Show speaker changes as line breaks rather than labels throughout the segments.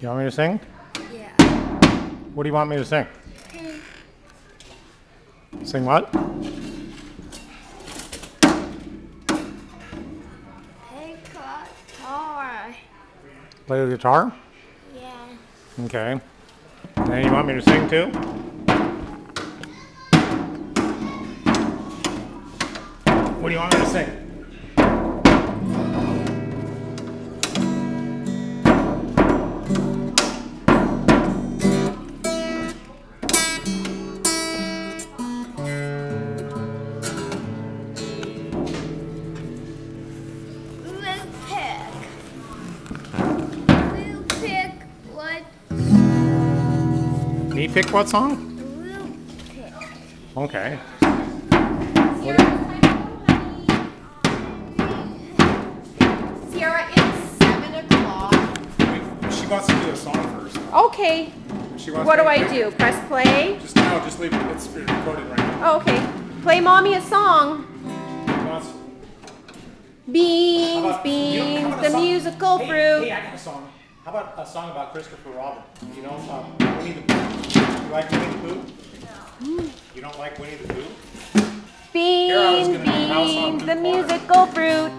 You want me to sing?
Yeah.
What do you want me to sing? Sing what?
Hey, guitar.
Play the guitar?
Yeah.
Okay. And you want me to sing too? What do you want me to sing? Me pick what song?
we'll pick.
Okay.
Sierra, it's seven o'clock.
She wants to do a song first.
Okay,
She wants
what
me
do I do? Press play?
Just no, just leave it. It's recorded right now.
Oh, okay. Play mommy a song.
She wants-
Beans,
How about- you know,
beans, the
song-
musical
hey,
fruit.
Hey, I got a song. How about a song about Christopher Robin? You know, um, Winnie the Pooh. You like Winnie the Pooh? You don't like Winnie the Pooh? Here I was
Beans,
gonna do a house on
beans, the
Barn.
musical fruit.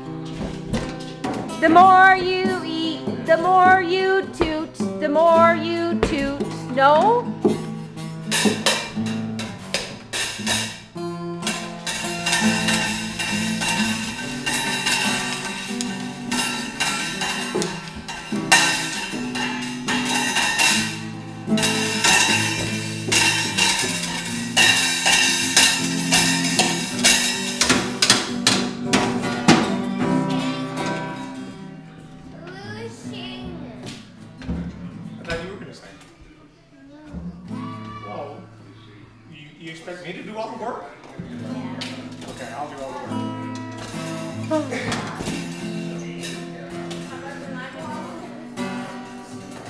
The more you eat, the more you toot, the more you toot. No?
Expect me to do all the work? Okay, I'll do all the work.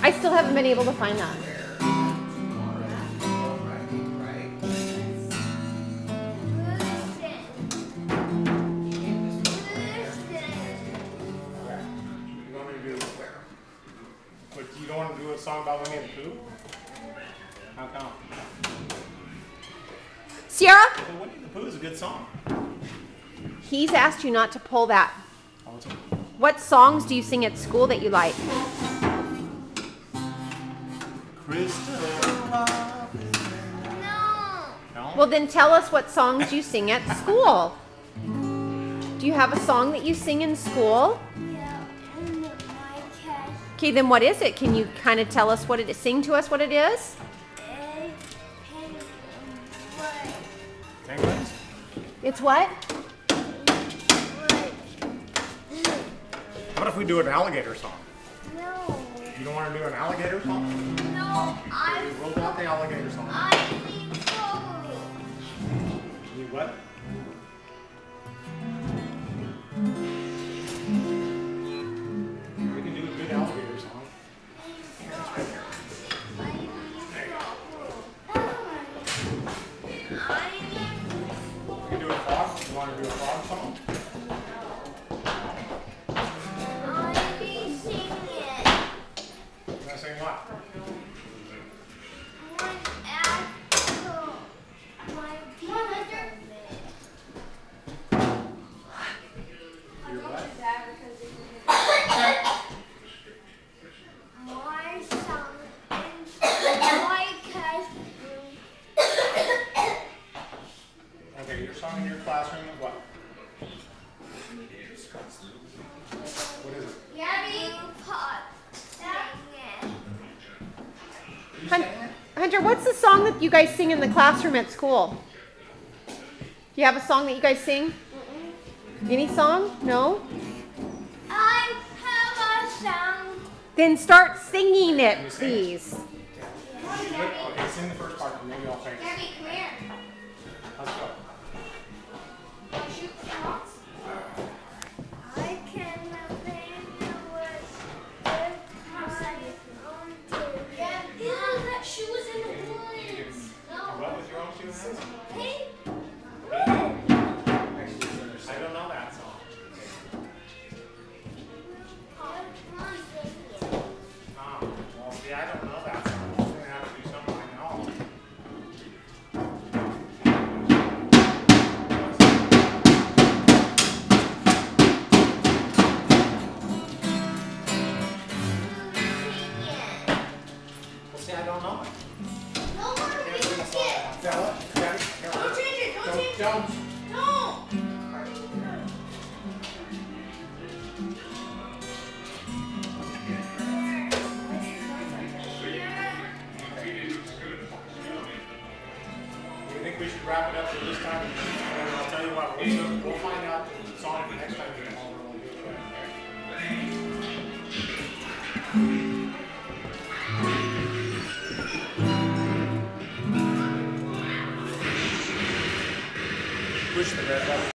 I still haven't been able to find that.
We'll sing. We'll sing.
Okay. You want me to do But you don't want to do a song about Winnie the Pooh? How come?
Sierra,
Well, Winnie the Pooh is a good song.
he's asked you not to pull that.
Oh,
What songs do you sing at school that you like?
Christopher
No.
No?
Well, then tell us what songs you sing at school. Do you have a song that you sing in school?
Yeah. And my cat.
Okay, then what is it? Can you kind of tell us what it is? Sing to us what it is?
Penguins?
It's what?
What?
What if we do an alligator song?
No.
You don't want to do an alligator song?
No. I.
We rolled out the alligator song.
I need food.
You what? Your
song
in your classroom is what? What is it?
Yummy pot. Sing it.
You
Hun-
sing it?
Hunter, what's the song that you guys sing in the classroom at school? Do you have a song that you guys sing? Any song? No?
I have a song.
Then start singing it, please.
Okay, sing the first part and maybe I'll sing.
Gabby, come here.
Let's go. Think we should wrap it up for this time? And I'll tell you what, we'll, we'll find out the song for next time we come over. We'll do it then, okay? Push the red button.